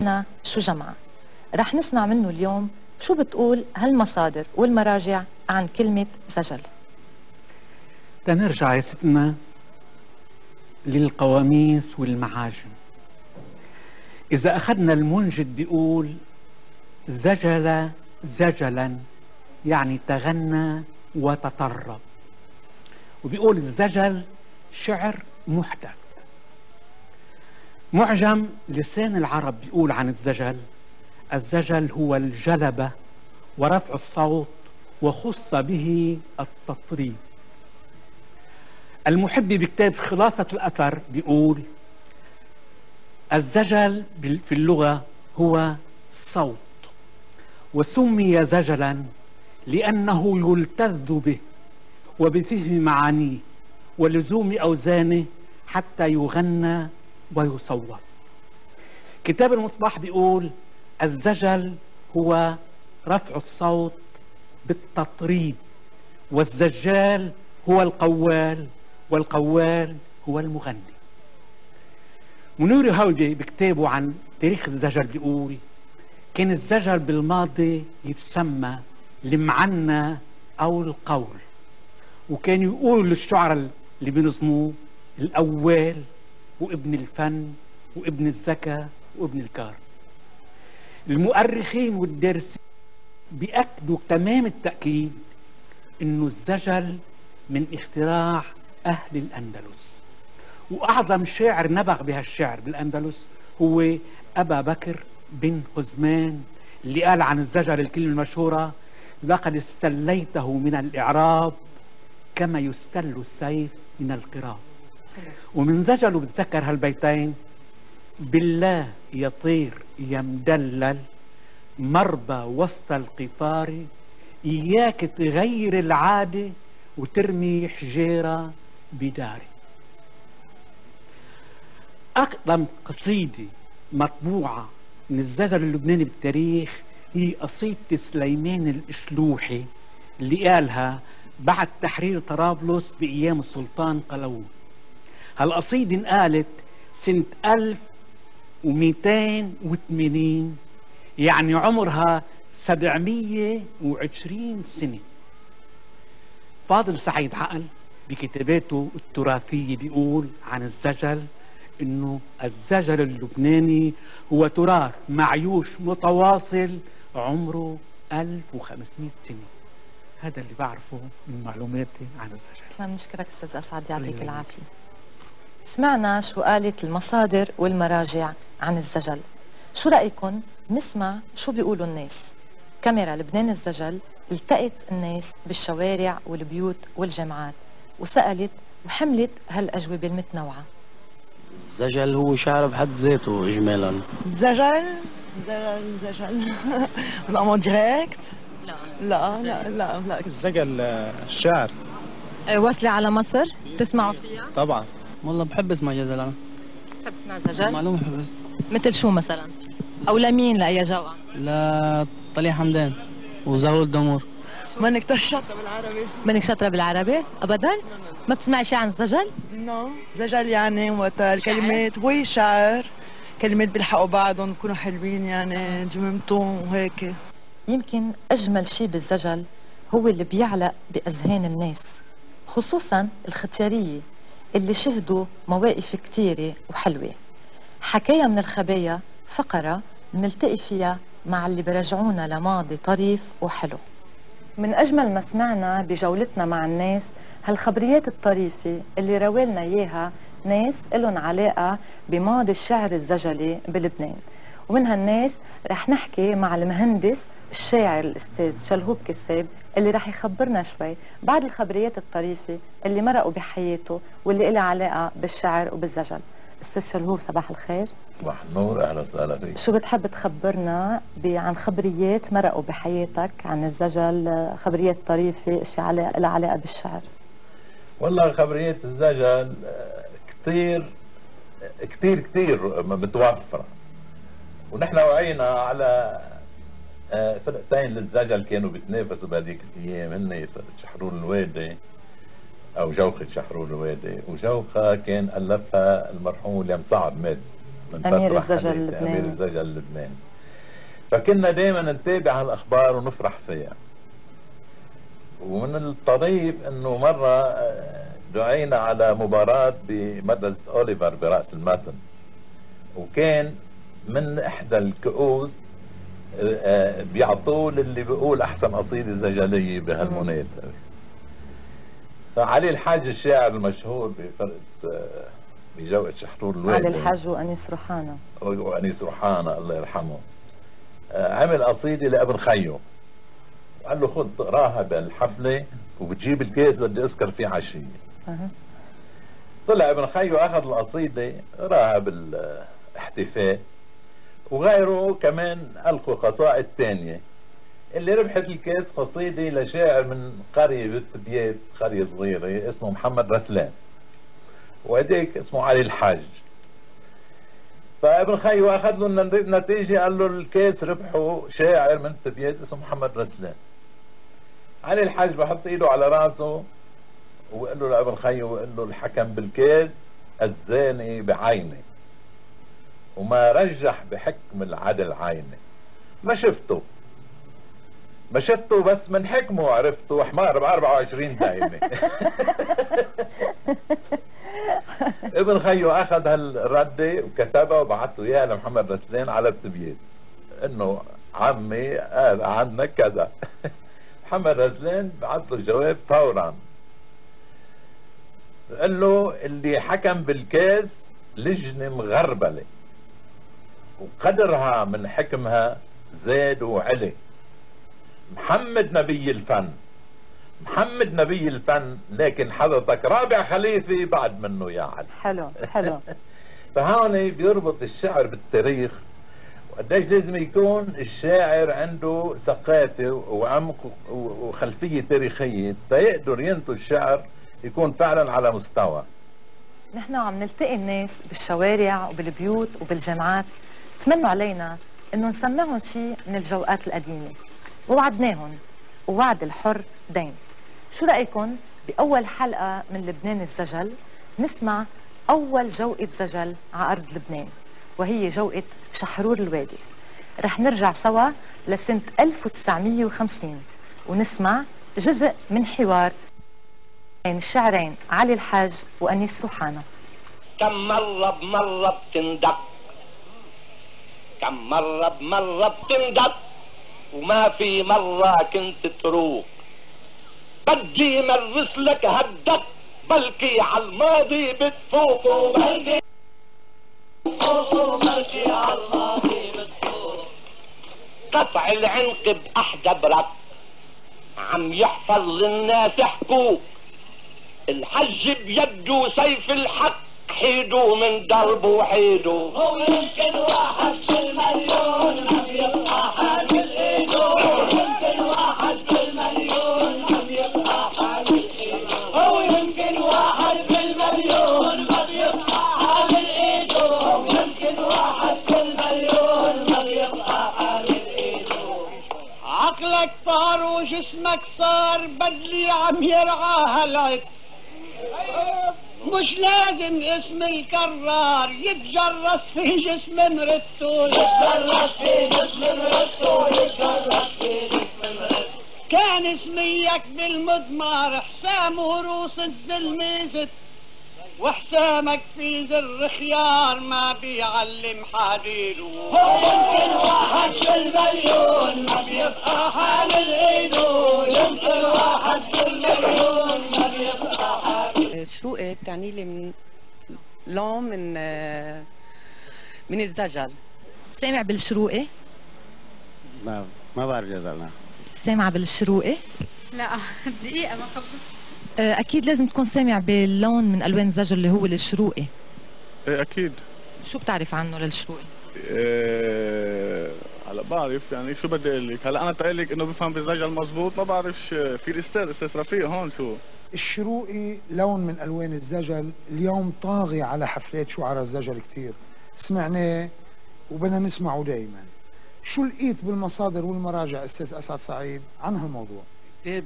لنا شو جمعة؟ رح نسمع منه اليوم شو بتقول هالمصادر والمراجع عن كلمة زجل. تنرجع يا ستنا للقواميس والمعاجم. إذا أخذنا المنجد بيقول زجل زجلا يعني تغنى وتطرب. وبيقول الزجل شعر محدث. معجم لسان العرب بيقول عن الزجل. الزجل هو الجلبة ورفع الصوت وخص به التطريب. المحب بكتاب خلاصة الأثر بيقول الزجل في اللغة هو صوت وسمي زجلا لأنه يلتذ به وبفهم معانيه ولزوم أوزانه حتى يغنى ويصوت كتاب المصباح بيقول الزجل هو رفع الصوت بالتطريب والزجال هو القوال والقوال هو المغني. منير هودي بكتابه عن تاريخ الزجل بيقول كان الزجل بالماضي يتسمى المعنى أو القول وكان يقولوا للشعراء اللي بينظموه الأول وابن الفن وابن الذكاء وابن الكار المؤرخين والدارسين بيأكدوا تمام التأكيد إنه الزجل من اختراع أهل الأندلس. وأعظم شاعر نبغ بهالشعر بالأندلس هو أبا بكر بن قزمان اللي قال عن الزجل الكلمة المشهورة لقد استليته من الإعراب كما يستل السيف من القراب. ومن زجله بتذكر هالبيتين بالله يطير يمدلل مربى وسط القطار إياك تغير العادة وترمي حجيرة بداري. أقدم قصيدة مطبوعة من الزجل اللبناني بالتاريخ هي قصيدة سليمان الإشلوحي اللي قالها بعد تحرير طرابلس بأيام السلطان قلاوون هالقصيدة انقالت سنة 1280 يعني عمرها 720 سنة. فاضل سعيد عقل بكتاباته التراثية بيقول عن الزجل إنه الزجل اللبناني هو تراث معيوش متواصل عمره 1500 سنة. هذا اللي بعرفه من معلوماتي عن الزجل. نشكرك أستاذ أسعد يعطيك العافية. سمعنا شو قالت المصادر والمراجع عن الزجل. شو رأيكم نسمع شو بيقولوا الناس؟ كاميرا لبنان الزجل التقت الناس بالشوارع والبيوت والجامعات وسألت وحملت هالأجوبة المتنوعة. الزجل هو شعر بحد ذاته إجمالا. زجل؟ زجل زجل. بالأمون ديريكت لا. لا لا لا لا. الزجل الشعر واصلة على مصر؟ تسمعوا؟ فيها؟ طبعا. والله بحب اسمع جزل أنا بحب تسمع زجل؟ معلومة بحب اسمع مثل شو مثلا؟ أو لمين لأي جوقة؟ لطليع حمدان وزهور الدمور منك شاطرة بالعربي منك شاطرة بالعربي؟ أبدا؟ ما بتسمعي شيء عن الزجل؟ no زجل يعني وقت الكلمات وي شعر كلمات بيلحقوا بعضهم بكونوا حلوين يعني جممتون وهيك يمكن أجمل شيء بالزجل هو اللي بيعلق بأذهان الناس خصوصا الختيارية اللي شهدوا مواقف كتيرة وحلوة. حكاية من الخبايا فقرة بنلتقي فيها مع اللي برجعونا لماضي طريف وحلو. من أجمل ما سمعنا بجولتنا مع الناس هالخبريات الطريفة اللي روالنا إياها ناس إلهم علاقة بماضي الشعر الزجلي بلبنان. ومن هالناس رح نحكي مع المهندس الشاعر الأستاذ شلهوب كساب اللي رح يخبرنا شوي بعد الخبريات الطريفة اللي مرقوا بحياته واللي لها علاقة بالشعر وبالزجل أستاذ شلهوب صباح الخير. صباح النور أهلا وسهلا فيك. شو بتحب تخبرنا عن خبريات مرقوا بحياتك عن الزجل خبريات طريفة أشياء لها علاقة بالشعر؟ والله خبرية الزجل كثير كثير كثير متوفرة ونحن وعينا على فرقتين للزجل كانوا بيتنافسوا بهذيك الأيام. هن فرقة شحرور الوادي أو جوخة شحرور الوادي. وجوخة كان ألفها المرحوم وليم صعب مات من فترة الزجل اللبناني. أمير الزجل اللبناني. فكنا دائما نتابع هالأخبار ونفرح فيها. ومن الطريف إنه مرة آه، دعينا على مباراة بمدرسة أوليفر برأس المتن. وكان من إحدى الكؤوس آه، بيعطوه للي بيقول أحسن قصيدة زجلية بهالمناسبة. فعلي الحاج الشاعر المشهور بفرقة آه، بجوقة شحرور الوالد علي الحاج وأنيس روحانا وأنيس روحانا الله يرحمه. آه، عمل قصيدة لابن خيو. قال له خذ اقراها بالحفلة وبتجيب الكيس بدي اسكر فيه عشية. طلع ابن خيو أخذ القصيدة قراها بالإحتفاء. وغيره كمان ألقوا قصائد ثانية اللي ربحت الكيس قصيده لشاعر من قرية بالتبيات قرية صغيرة اسمه محمد رسلان. وهديك اسمه علي الحاج. فابن خيو اخذ له الن- النتيجة قال له الكيس ربحه شاعر من تبيات اسمه محمد رسلان. علي الحاج بحط إيده على راسه وقال له لابن خيو وقال له الحكم بالكيس الزاني بعيني. وما رجح بحكم العدل عيني. ما شفته. ما شفته بس من حكمه عرفته حمار ب 24 دايمة. ابن خيو أخذ هالردة وكتبها وبعث له إياها لمحمد رسلان على التبييت إنه عمي قال عنك كذا. محمد رسلان بعث له جواب فورا. قال له اللي حكم بالكاس لجنة مغربلة. وقدرها من حكمها زاد وعلي. محمد نبي الفن. محمد نبي الفن لكن حضرتك رابع خليفه بعد منه يا علي. حلو حلو. فهون بيربط الشعر بالتاريخ وقديش لازم يكون الشاعر عنده ثقافة وعمق وخلفية تاريخية تيقدر ينتج شعر يكون فعلا على مستوى. نحن عم نلتقي الناس بالشوارع وبالبيوت وبالجامعات. تمنوا علينا إنه نسمعهم شيء من الجوقات القديمة. ووعدناهم ووعد الحر دين شو رايكم بأول حلقة من لبنان الزجل؟ نسمع أول جوقة زجل على أرض لبنان وهي جوقة شحرور الوادي. رح نرجع سوا لسنة 1950 ونسمع جزء من حوار بين الشاعرين علي الحاج وأنيس روحانا كم مرة بمرة بتندق كم مرة بمرة بتندق وما في مرة كنت تروق. بدي مرس لك هالدق بلكي على الماضي بتفوق وبلكي بلكي على الماضي بتفوق قطع العنق بأحدى برك عم يحفظ للناس حقوق الحج بيده سيف الحق حيدوا من دربه حيدوا هو يمكن واحد في المليون عم يبقى حامل ايده يمكن واحد في المليون عم يبقى حامل ايده هو يمكن واحد في المليون عم يبقى حامل ايده يمكن واحد في المليون عم يبقى حامل ايده عقلك طار وجسمك صار بدلي عم يرعى هالعد مش لازم اسم الكرار يتجرس في جسم مرته يتجرس في جسم مرته يتجرس في جسم مرته كان اسميك بالمضمار حسام وروس الزلمة زت وحسامك في زر خيار ما بيعلم حديده يمكن واحد في المليون ما بيبقى حامل ايده يمكن واحد في المليون ما بيبقى حامل شروقي بتعني لي من لون من آه، من الزجل. سامع بالشروقي ما ما بعرف جزلنا سامعة بالشروقي لا دقيقة ما خلصت آه، أكيد لازم تكون سامع باللون من ألوان الزجل اللي هو الشروقي إيه أكيد. شو بتعرف عنه للشروقي؟ إيه هلا بعرف يعني شو بدي أقول لك؟ هلا أنا تقول لك إنه بفهم بالزجل مزبوط ما بعرفش. في الاستاذ أستاذ رفيق هون شو؟ الشروقي لون من ألوان الزجل اليوم طاغي على حفلات شعراء الزجل كثير سمعناه وبدنا نسمعه دائما شو لقيت بالمصادر والمراجع أستاذ أسعد سعيد عن هالموضوع؟ كتاب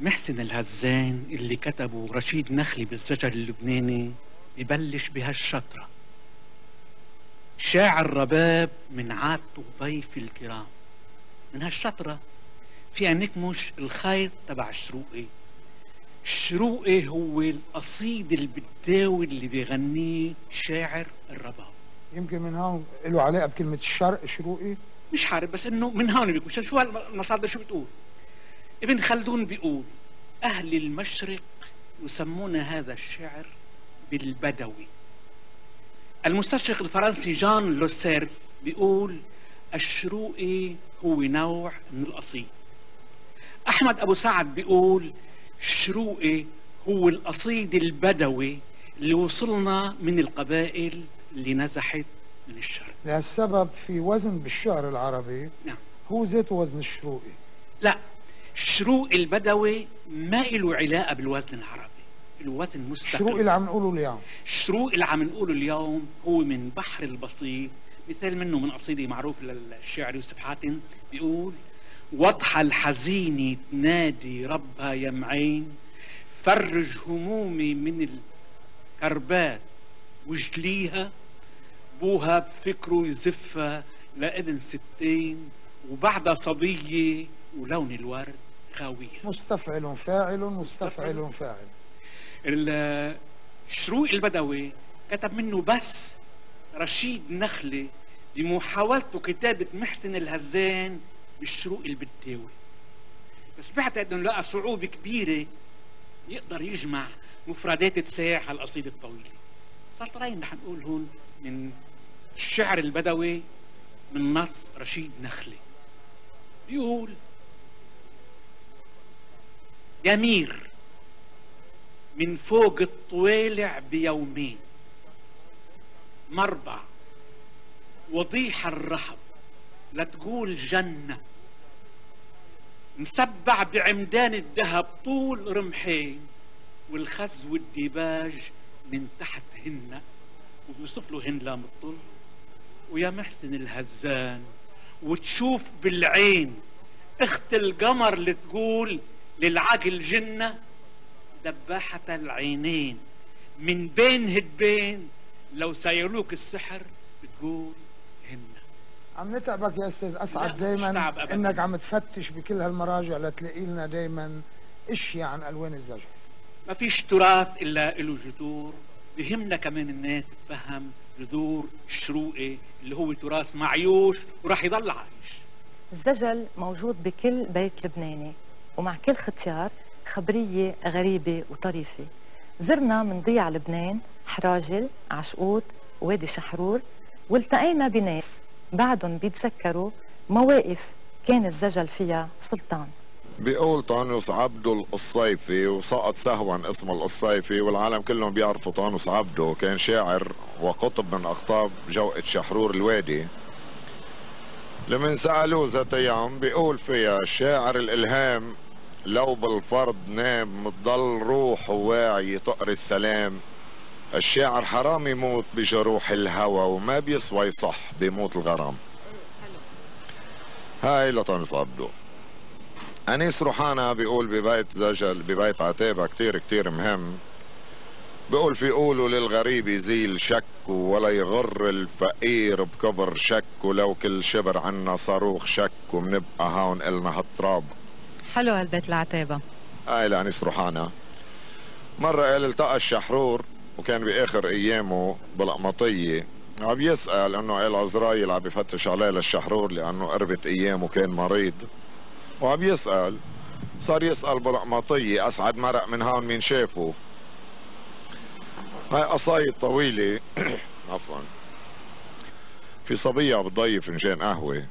محسن الهزان اللي كتبه رشيد نخلي بالزجل اللبناني ببلش بهالشطرة. شاعر رباب من عادته ضيف الكرام. من هالشطرة فيها نكمش الخيط تبع الشروقي. الشروقي هو القصيد البداوي اللي بيغنيه شاعر الرباب. يمكن من هون له علاقة بكلمة الشرق شروقي؟ مش عارف بس إنه من هون بيكون. شو هالمصادر شو بتقول؟ ابن خلدون بيقول أهل المشرق يسمون هذا الشعر بالبدوي. المستشرق الفرنسي جان لوسيرف بيقول الشروقي هو نوع من القصيد. أحمد أبو سعد بيقول الشروقي هو القصيد البدوي اللي وصلنا من القبائل اللي نزحت من الشرق. لهالسبب في وزن بالشعر العربي نعم. هو ذاته وزن الشروقي. لا الشروق البدوي ما له علاقة بالوزن العربي. الوزن مستقل. الشروقي اللي عم نقوله اليوم. الشروق اللي عم نقوله اليوم هو من بحر البسيط. مثال منه من قصيدة معروف للشاعر يوسف حاتم بيقول وضحى الحزينة تنادي ربها يا معين. فرج همومي من الكربات وجليها بوها بفكره يزفها لابن ستين وبعدها صبية ولون الورد خاوية مستفعل فاعل مستفعل فاعل. الشروق البدوي كتب منه بس رشيد نخلة بمحاولته كتابة محسن الهزان بالشروق البداوي بس بعتقد إنه لقى صعوبة كبيرة يقدر يجمع مفردات تساع هالقصيدة الطويلة. سطرين رح نقول هون من الشعر البدوي من نص رشيد نخلة. بيقول يمير من فوق الطويلع بيومين. مربع وضيح الرحب لا تقول جنة. مسبع بعمدان الذهب طول رمحين والخز والديباج من تحت هن. وبيوصف له هن لام الطل ويا محسن الهزان وتشوف بالعين اخت القمر اللي تقول للعقل جنة. دباحة العينين من بين هدبين. لو سيروك السحر بتقول عم نتعبك يا أستاذ. أسعد دائما إنك عم تفتش بكل هالمراجع لتلاقي لنا دائما إشياء عن ألوان الزجر. ما فيش تراث إلا له جذور. بهمنا كمان الناس تفهم جذور الشروقي اللي هو تراث معيوش وراح يضل عايش. الزجل موجود بكل بيت لبناني ومع كل ختيار خبرية غريبة وطريفة. زرنا من ضيع لبنان حراجل عشقوط وادي شحرور والتقينا بناس بعدهم بيتذكروا مواقف كان الزجل فيها سلطان. بيقول طانوس عبده الصيفي وسقط سهوا اسم القصيفي والعالم كلهم بيعرفوا طانوس عبده كان شاعر وقطب من أقطاب جوقة شحرور الوادي. لمن سألوه ذات أيام بيقول فيها شاعر الإلهام لو بالفرض نام متضل روح وواعي طقر السلام. الشاعر حرام يموت بجروح الهوى وما بيسوى يصح بموت الغرام. هاي لطنس عبدو أنيس روحانا بيقول ببيت زجل ببيت عتابة كتير كتير مهم. بيقول في قولوا للغريب يزيل شك ولا يغر الفقير بكبر شك ولو كل شبر عنا صاروخ شك ومنبقى هون إلنا هالتراب. حلو هالبيت العتابة هاي لأنيس روحانا. مرة قال التقى الشحرور وكان بآخر أيامه بالقمطية عم يسأل إنه قال عزرايل عم بفتش عليه للشحرور لأنه قربت أيام وكان مريض. وعم يسأل صار يسأل بالقمطية أسعد مرق من هون مين شافه؟ هاي قصايد طويلة. عفوا. في صبية بتضيف فنجان قهوة.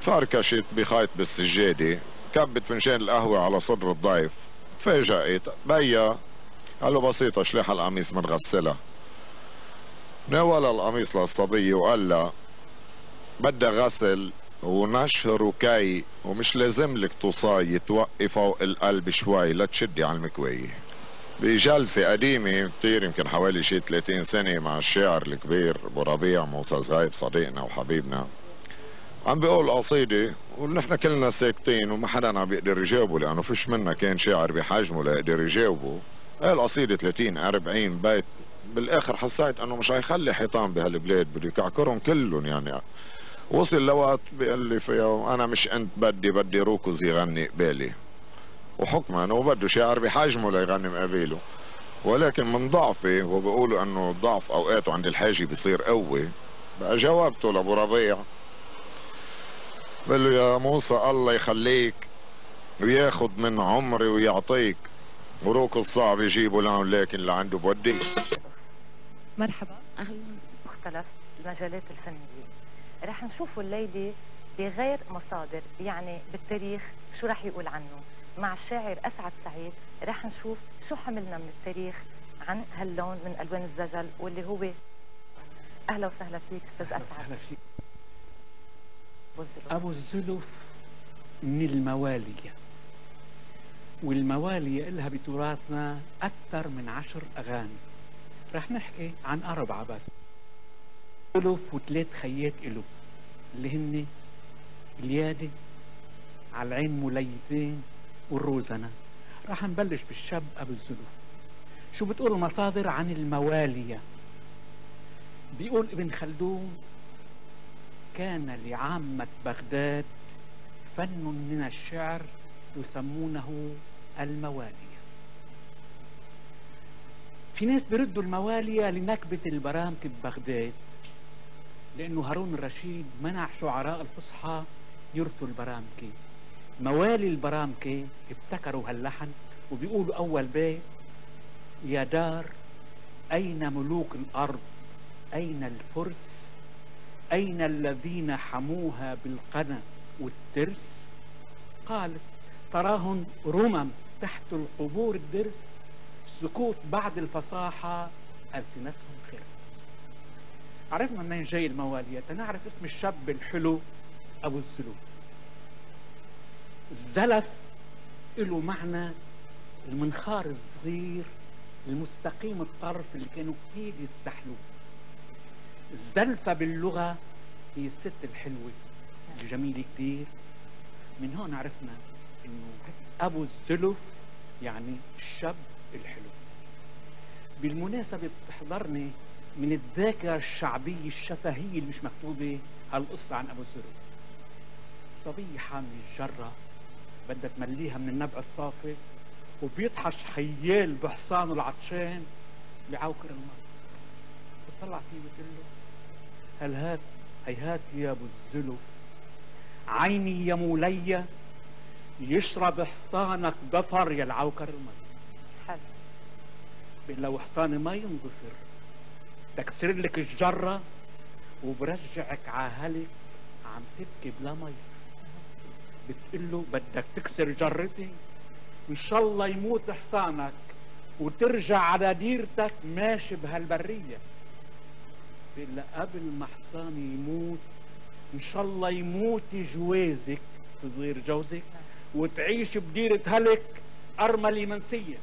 فركشت بخيط بالسجادة كبت فنجان القهوة على صدر الضيف. تفاجأت بيا قال له بسيطة شلح القميص من غسلها؟ ناول القميص للصبية وقال لها بدها غسل ونشر وكي ومش لازم لك توصاي توقي فوق القلب شوي لتشدي على المكواية بجلسة قديمة كتير يمكن حوالي شي 30 سنة مع الشاعر الكبير أبو ربيع موسى زغايب صديقنا وحبيبنا. عم بيقول قصيدة ونحن كلنا ساكتين وما حدا عم بيقدر يجاوبه لأنه فيش منا كان شاعر بحجمه ليقدر يجاوبه. قال قصيدة 30 40 بيت بالآخر حسيت أنه مش هيخلي حيطان بهالبلاد بده يكعكرهم كلهم يعني. وصل لوقت بيقول لي فيها أنا مش أنت بدي بدي روكوز يغني قبالي. وحكما انه بده شاعر بحجمه ليغني مقابله. ولكن من ضعفي وبقولوا أنه الضعف أوقاته عند الحاجة بيصير قوي بقى جاوبته لأبو ربيع. بقول له يا موسى الله يخليك وياخد من عمري ويعطيك. وروك الصعب يجيبه لهم لكن لعنده بودي. مرحبا. أهلا. مختلف المجالات الفنية. رح نشوفه الليلة بغير مصادر يعني بالتاريخ شو رح يقول عنه. مع الشاعر أسعد سعيد رح نشوف شو حملنا من التاريخ عن هاللون من ألوان الزجل واللي هو. أهلا وسهلا فيك أستاذ أسعد. أهلا فيك. أبو الزلف أبو الزلف من المواليه والموالية إلها بتراثنا أكثر من عشر أغاني. رح نحكي عن أربعة بس ألف وثلاث خيات ألف اللي هن اليادة على العين مليتين والروزنة. رح نبلش بالشاب أبو الزلف شو بتقول المصادر عن الموالية بيقول ابن خلدون كان لعامة بغداد فن من الشعر يسمونه الموالية. في ناس بيردوا الموالية لنكبة البرامكة ببغداد لأنه هارون الرشيد منع شعراء الفصحى يرثوا البرامكة موالي البرامكة ابتكروا هاللحن وبيقولوا أول بيت يا دار أين ملوك الأرض؟ أين الفرس؟ أين الذين حموها بالقنا والترس؟ قالت تراهن رمم تحت القبور الدرس سكوت بعد الفصاحة ألسنتهم خرس عرفنا منين جاي الموالية؟ نعرف اسم الشاب الحلو أبو الزلوف الزلف له معنى المنخار الصغير المستقيم الطرف اللي كانوا كثير يستحلوه. الزلفة باللغة هي الست الحلوة الجميلة كثير من هون عرفنا إنه أبو الزلف يعني الشاب الحلو. بالمناسبة بتحضرني من الذاكرة الشعبية الشفهية اللي مش مكتوبة هالقصة عن أبو الزلف صبية حامل الجرة بدها تمليها من النبع الصافي وبيطحش خيال بحصانه العطشان بعوكر الماء. بتطلع فيه بتقول له هل هات هيهات يا أبو الزلف عيني يا مولية يشرب حصانك ضفر يا العوكر المي حلو لو حصاني ما ينضفر بكسر لك الجرة وبرجعك عاهلك عم تبكي بلا مي. بتقول له بدك تكسر جرتي. إن شاء الله يموت حصانك وترجع على ديرتك ماشي بهالبرية. بيقول لها قبل ما حصاني يموت إن شاء الله يموت جوازك تصغير جوزك. وتعيش بديرة هلك أرملة منسية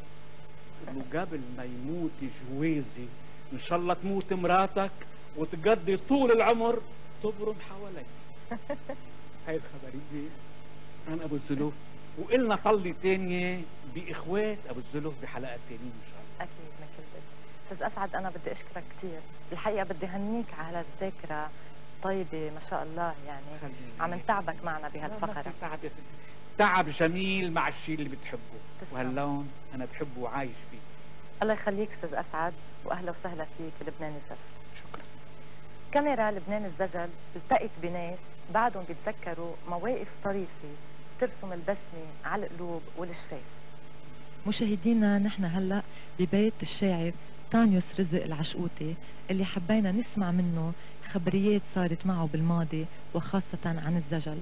له قبل ما يموت جوازي إن شاء الله تموت مراتك وتقضي طول العمر تبرم حواليك هاي الخبرية عن أبو الزلوف. وإلنا طلة تانية بإخوات أبو الزلوف بحلقات تانية إن شاء الله. أكيد ما كل بد أستاذ أسعد أنا بدي أشكرك كثير الحقيقة بدي هنيك على الذاكره طيبة ما شاء الله يعني. عم نتعبك معنا بهالفقرة. تعب جميل مع الشيء اللي بتحبه. وهاللون أنا بحبه وعايش فيه. الله يخليك أستاذ أسعد وأهلا وسهلا فيك بلبنان الزجل شكرا. كاميرا لبنان الزجل التقت بناس بعدهم بيتذكروا مواقف طريفة ترسم البسمة على القلوب والشفاف. مشاهدينا نحن هلأ ببيت الشاعر تانيوس رزق العشقوطي اللي حبينا نسمع منه خبريات صارت معه بالماضي وخاصة عن الزجل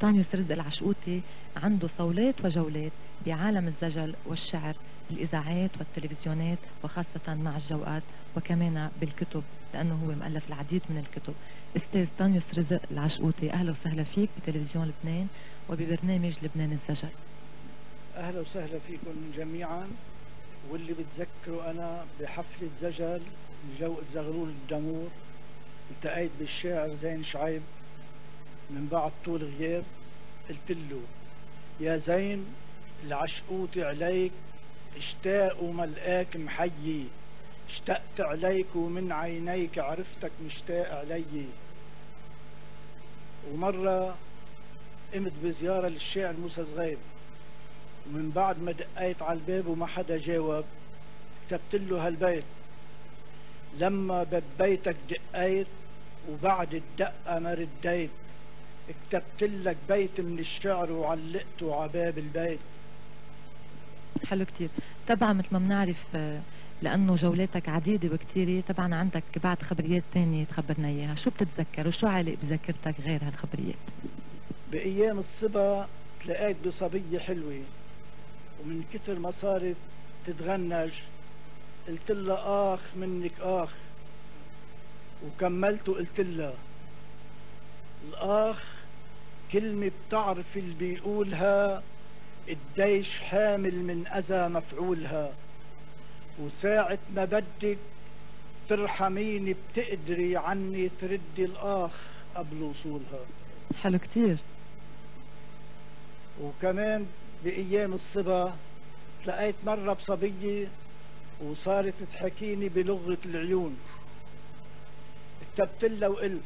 تانيوس رزق العشقوطي عنده صولات وجولات بعالم الزجل والشعر بالإذاعات والتلفزيونات وخاصة مع الجوقات وكمان بالكتب لأنه هو مؤلف العديد من الكتب. أستاذ تانيوس رزق العشقوطي أهلا وسهلا فيك بتلفزيون لبنان وببرنامج لبنان الزجل. أهلا وسهلا فيكم جميعا. واللي بتذكره أنا بحفلة زجل بجوقة زغلول الدمور. التقيت بالشاعر زين شعيب. من بعد طول غياب قلت له يا زين العشقوطي عليك اشتاق وملقاك محيي. اشتقت عليك ومن عينيك عرفتك مشتاق علي. ومرة قمت بزيارة للشاعر موسى صغير. ومن بعد ما دقيت على الباب وما حدا جاوب كتبت له هالبيت. لما باب بيتك دقيت وبعد الدقة ما رديت. كتبت لك بيت من الشعر وعلقته على باب البيت. حلو كتير. طبعا مثل ما بنعرف آه، لأنه جولاتك عديدة وكتيرة طبعا عندك بعد خبريات تانية تخبرنا إياها. شو بتتذكر وشو عالق بذاكرتك غير هالخبريات؟ بأيام الصبا تلاقيت بصبية حلوة ومن كتر ما صارت تتغنج قلت لها آخ منك آخ وكملت وقلت لها الآخ كلمة بتعرف اللي بيقولها الديش حامل من أذى مفعولها. وساعة ما بدك ترحميني بتقدري عني تردي الآخ قبل وصولها. حلو كتير. وكمان بأيام الصبا تلاقيت مرة بصبية وصارت تحكيني بلغة العيون. كتبت لها وقلت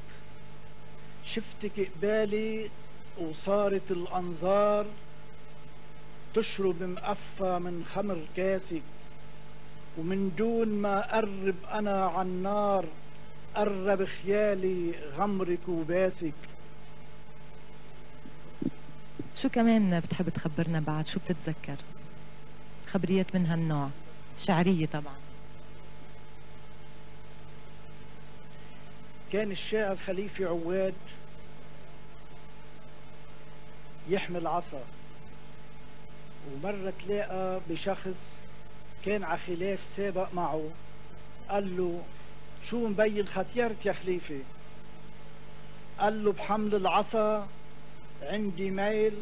شفتك قبالي وصارت الأنظار تشرب مقفى من خمر كاسك ومن دون ما أقرب أنا عن النار قرب خيالي غمرك وباسك شو كمان بتحب تخبرنا بعد؟ شو بتتذكر؟ خبريات من هالنوع شعرية طبعا. كان الشاعر خليفة عواد يحمل عصا ومرة تلاقى بشخص كان على خلاف سابق معه. قال له شو مبين ختيرت يا خليفة؟ قال له بحمل العصا عندي ميل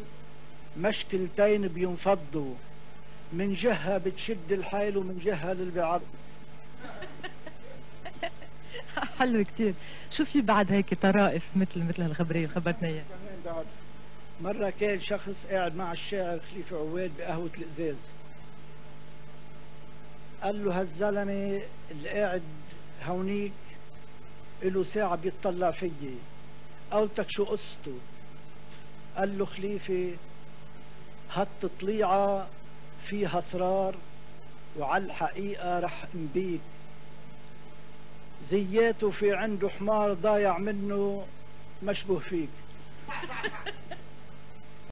مشكلتين بينفضوا. من جهة بتشد الحيل ومن جهة للبعض. حلو كتير. شو في بعد هيك طرائف مثل مثل هالخبرية اللي خبرتنا إياها؟ مرة كان شخص قاعد مع الشاعر خليفة عواد بقهوة الإزاز. قال له هالزلمة اللي قاعد هونيك له ساعة بيطلع فيي. قلتك شو قصته؟ قال له خليفة هات طليعة فيها اسرار وعلى الحقيقة رح أنبيك. زياته في عنده حمار ضايع منه مشبه فيك.